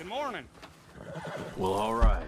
Good morning. Well, all right.